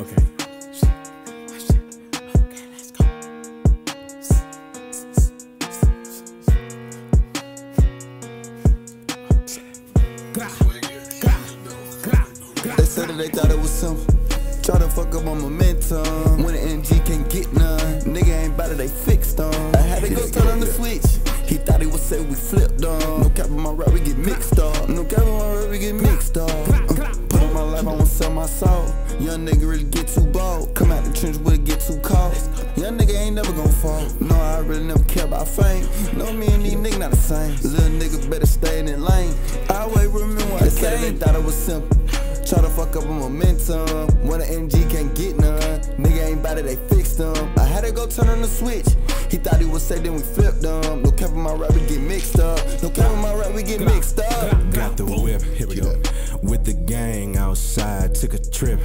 Okay. They said that they thought it was simple. Try to fuck up my momentum. When the NG can't get none, nigga ain't bout it, they fixed on. I had to go turn on the switch. He thought he would say we flipped on. No cap on my rap, we get mixed up. No cap on my rap, we get mixed up. Uh, my life, I won't sell my soul. Young nigga really get too bold. Come out the trench, but it get too cold. Young nigga ain't never gon' fall. No, I really never care about fame. No, me and these niggas not the same. Little nigga better stay in the lane. I always remember what I said. They thought it was simple. Try to fuck up a momentum. When the NG can't get none, nigga ain't bout it, they fixed them. I had to go turn on the switch. He thought he was safe, then we flipped them. No cap on my rap, we get mixed up. No cap on my rap, we get mixed up. Got the whip, here we go. With the gang outside, took a trip.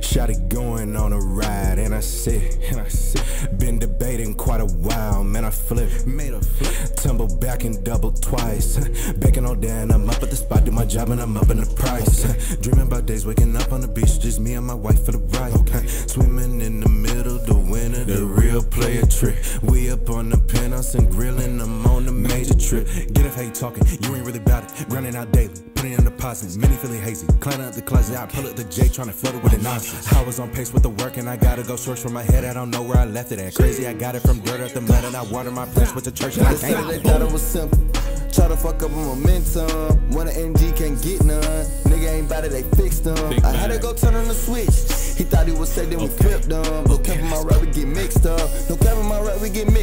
Shot it going on a ride, and I said, and I said, been debating quite a while, man. I flip, made a flip, tumble back and double twice. Bacon all day, and I'm up at the spot, do my job, and I'm up in the price. Dreaming about days waking up on the beach, just me and my wife for the ride. Okay, swimming in the middle, the winner, the real player trick. We up on the penthouse and grilling, I'm on the major trip. Get how you talking? You ain't really about it. Grinding out daily, putting in deposits. Many feeling hazy, climbing up the closet, I pull up the J, trying to flood it with the nonsense. I was on pace with the work, and I gotta go search for my head. I don't know where I left it at. Crazy, I got it from dirt at the mud, and I water my plants with the church, and I They can't. they thought it was simple. Try to fuck up a momentum. When the NG can't get none, nigga ain't bout it, they fixed them. I had to go turn on the switch. He thought he was say, then we flipped them. No cap on my rap, we get mixed up. No cap on my rap, we get mixed up.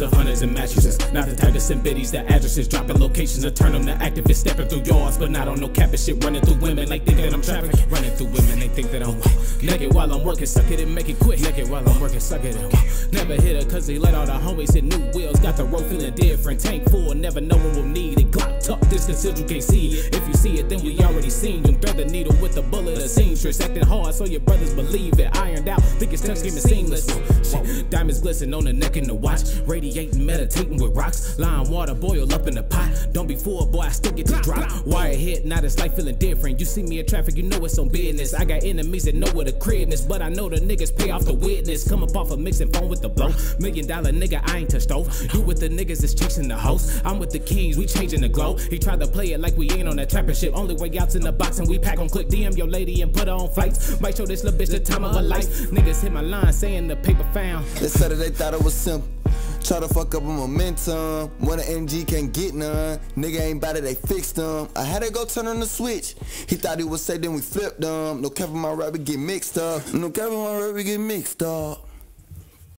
The hunters and mattresses. Not the type to send biddies, the addresses, dropping locations to turn them to activists, stepping through yards, but not on no capping shit, running through women like think that I'm trafficking. Running through women, they think that I'm naked while I'm working, suck it and make it quick. Naked while I'm working, suck it and never hit her cause they let all the homies hit new wheels. Got the road feeling different, tank full, never know what we'll need it. Glock tuck, distance you can't see. If you see it, then we already seen you. Thread the needle with the bullet, a seamstress, acting hard so your brothers believe it. Ironed out, think it's game is seamless. Diamonds glisten on the neck and the watch. Radiating, meditating with rocks. Lime water boil up in the pot. Don't be fooled, boy, I still get to drop. Wire hit, now this life feeling different. You see me in traffic, you know it's on business. I got enemies that know where the cribness, but I know the niggas pay off the witness. Come up off a mixing phone with the blow. Million dollar nigga, I ain't touched off. You with the niggas that's chasing the host. I'm with the kings, we changing the glow. He tried to play it like we ain't on that trapping shit. Only way out's in the box and we pack on click DM your lady and put her on flights. Might show this little bitch the time of her life. Niggas hit my line saying the paper found. They said that they thought it was simple. Try to fuck up a momentum. When the MG can't get none, nigga ain't bout it, they fixed them. I had to go turn on the switch. He thought he was say, then we flipped them. No cap my rap, get mixed up. No cap my rap, get mixed up.